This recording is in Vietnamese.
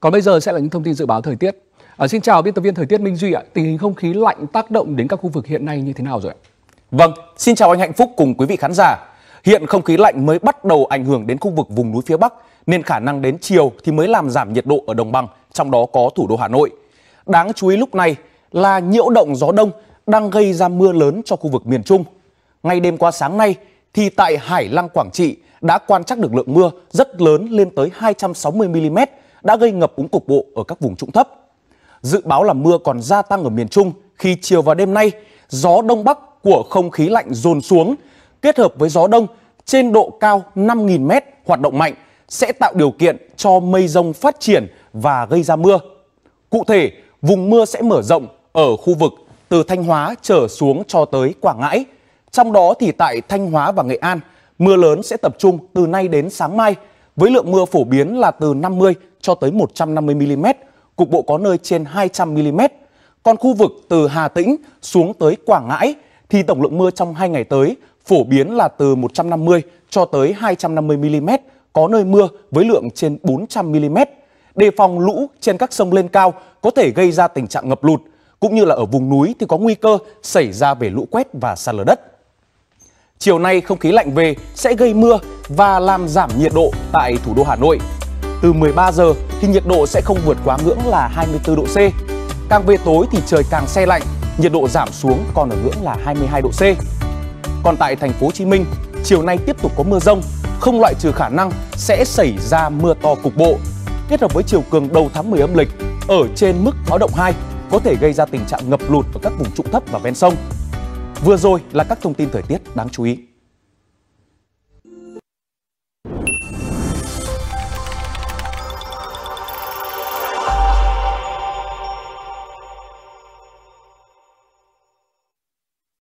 Còn bây giờ sẽ là những thông tin dự báo thời tiết. À, xin chào biên tập viên thời tiết Minh Duy ạ. Tình hình không khí lạnh tác động đến các khu vực hiện nay như thế nào rồi ạ? Vâng, xin chào anh Hạnh Phúc cùng quý vị khán giả. Hiện không khí lạnh mới bắt đầu ảnh hưởng đến khu vực vùng núi phía Bắc nên khả năng đến chiều thì mới làm giảm nhiệt độ ở đồng bằng, trong đó có thủ đô Hà Nội. Đáng chú ý lúc này là nhiễu động gió đông đang gây ra mưa lớn cho khu vực miền Trung. Ngay đêm qua sáng nay thì tại Hải Lăng Quảng Trị đã quan trắc được lượng mưa rất lớn lên tới 260 mm, đã gây ngập úng cục bộ ở các vùng trũng thấp. Dự báo là mưa còn gia tăng ở miền Trung khi chiều và đêm nay gió đông bắc của không khí lạnh dồn xuống kết hợp với gió đông trên độ cao 5.000 m hoạt động mạnh sẽ tạo điều kiện cho mây rông phát triển và gây ra mưa. Cụ thể, vùng mưa sẽ mở rộng ở khu vực từ Thanh Hóa trở xuống cho tới Quảng Ngãi. Trong đó thì tại Thanh Hóa và Nghệ An, mưa lớn sẽ tập trung từ nay đến sáng mai với lượng mưa phổ biến là từ 50 cho tới 150 mm, cục bộ có nơi trên 200 mm. Còn khu vực từ Hà Tĩnh xuống tới Quảng Ngãi thì tổng lượng mưa trong 2 ngày tới phổ biến là từ 150 cho tới 250 mm, có nơi mưa với lượng trên 400 mm. Đề phòng lũ trên các sông lên cao có thể gây ra tình trạng ngập lụt, cũng như là ở vùng núi thì có nguy cơ xảy ra về lũ quét và sạt lở đất. Chiều nay không khí lạnh về sẽ gây mưa và làm giảm nhiệt độ tại thủ đô Hà Nội. Từ 13 giờ thì nhiệt độ sẽ không vượt quá ngưỡng là 24 độ C. Càng về tối thì trời càng se lạnh, nhiệt độ giảm xuống còn ở ngưỡng là 22 độ C. Còn tại thành phố Hồ Chí Minh, chiều nay tiếp tục có mưa rông, không loại trừ khả năng sẽ xảy ra mưa to cục bộ. Kết hợp với chiều cường đầu tháng 10 âm lịch ở trên mức báo động 2 có thể gây ra tình trạng ngập lụt ở các vùng trũng thấp và ven sông. Vừa rồi là các thông tin thời tiết đáng chú ý.